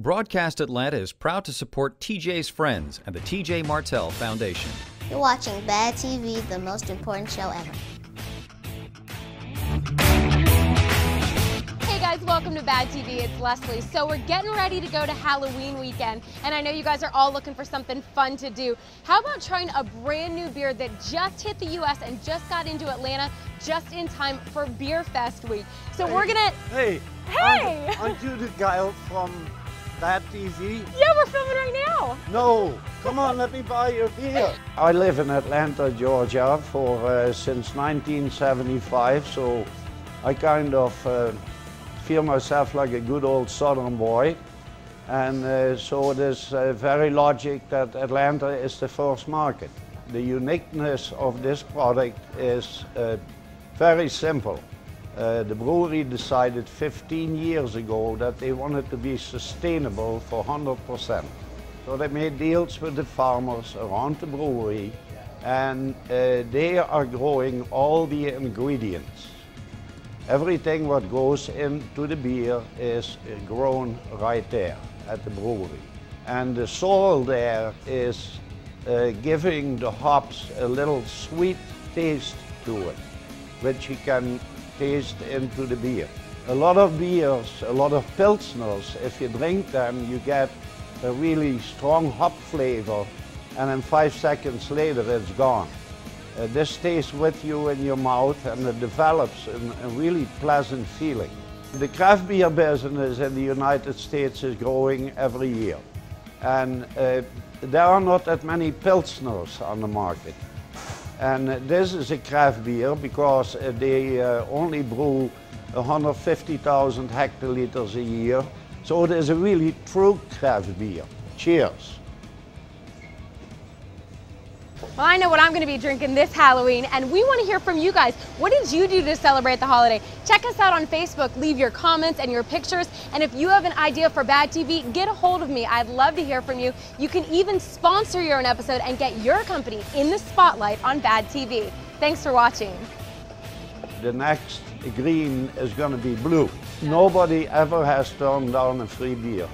Broadcast Atlanta is proud to support TJ's Friends and the TJ Martell Foundation. You're watching Bad TV, the most important show ever. Hey guys, welcome to Bad TV. It's Leslie. So we're getting ready to go to Halloween weekend, and I know you guys are all looking for something fun to do. How about trying a brand new beer that just hit the U.S. and just got into Atlanta just in time for Beer Fest week? So Hey. we're gonna. Hey. Hey! Aren't, aren't you the guy from Bad TV? Yeah, we're filming right now. No. Come on, let me buy your beer. I live in Atlanta, Georgia, for uh, since 1975, so I kind of uh, feel myself like a good old Southern boy. And uh, so it is uh, very logic that Atlanta is the first market. The uniqueness of this product is uh, very simple. Uh, the brewery decided 15 years ago that they wanted to be sustainable for 100%. So they made deals with the farmers around the brewery and uh, they are growing all the ingredients. Everything what goes into the beer is grown right there at the brewery. And the soil there is uh, giving the hops a little sweet taste to it, which you can taste into the beer. A lot of beers, a lot of pilsners, if you drink them, you get a really strong hop flavor, and then five seconds later it's gone. Uh, this stays with you in your mouth and it develops a really pleasant feeling. The craft beer business in the United States is growing every year. And uh, there are not that many Pilsners on the market. And this is a craft beer because they uh, only brew 150,000 hectoliters a year. So it is a really true craft beer. Cheers. Well, I know what I'm going to be drinking this Halloween, and we want to hear from you guys. What did you do to celebrate the holiday? Check us out on Facebook, leave your comments and your pictures, and if you have an idea for Bad TV, get a hold of me. I'd love to hear from you. You can even sponsor your own episode and get your company in the spotlight on Bad TV. Thanks for watching. The next green is going to be blue. Nobody ever has turned down a free beer.